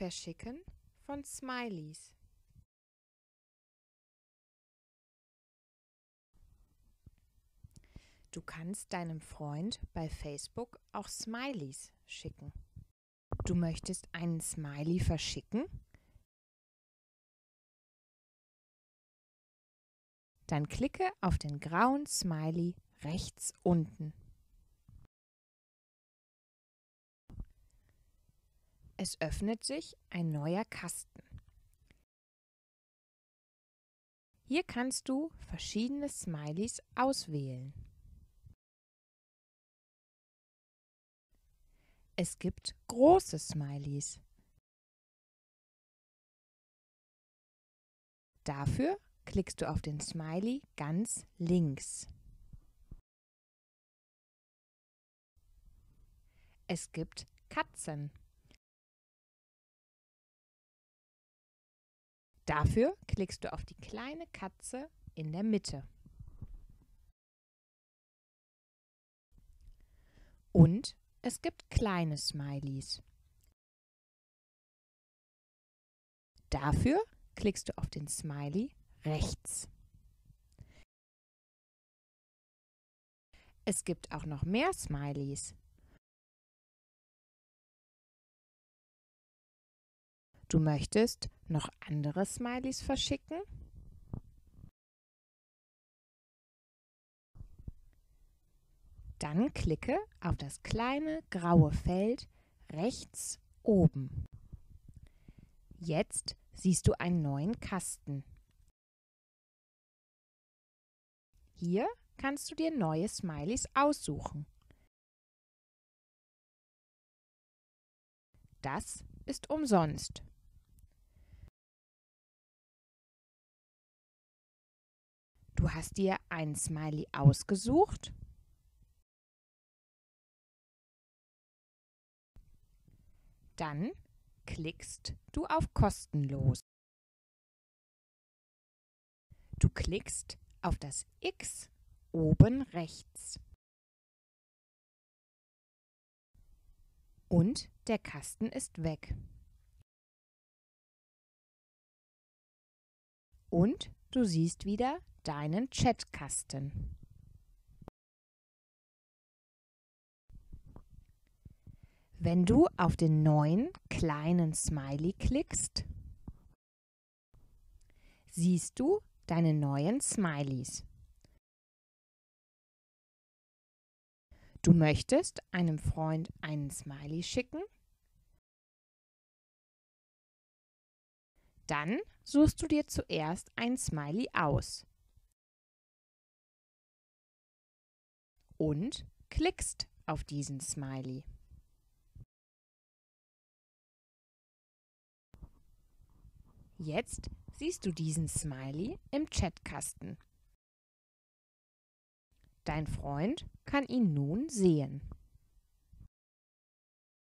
Verschicken von Smileys. Du kannst deinem Freund bei Facebook auch Smileys schicken. Du möchtest einen Smiley verschicken? Dann klicke auf den grauen Smiley rechts unten. Es öffnet sich ein neuer Kasten. Hier kannst du verschiedene Smileys auswählen. Es gibt große Smileys. Dafür klickst du auf den Smiley ganz links. Es gibt Katzen. Dafür klickst du auf die kleine Katze in der Mitte. Und es gibt kleine Smileys. Dafür klickst du auf den Smiley rechts. Es gibt auch noch mehr Smileys. Du möchtest noch andere Smileys verschicken? Dann klicke auf das kleine graue Feld rechts oben. Jetzt siehst du einen neuen Kasten. Hier kannst du dir neue Smileys aussuchen. Das ist umsonst. Du hast dir ein Smiley ausgesucht. Dann klickst du auf Kostenlos. Du klickst auf das X oben rechts. Und der Kasten ist weg. Und du siehst wieder deinen Chatkasten. Wenn du auf den neuen kleinen Smiley klickst, siehst du deine neuen Smileys. Du möchtest einem Freund einen Smiley schicken? Dann suchst du dir zuerst ein Smiley aus. Und klickst auf diesen Smiley. Jetzt siehst du diesen Smiley im Chatkasten. Dein Freund kann ihn nun sehen.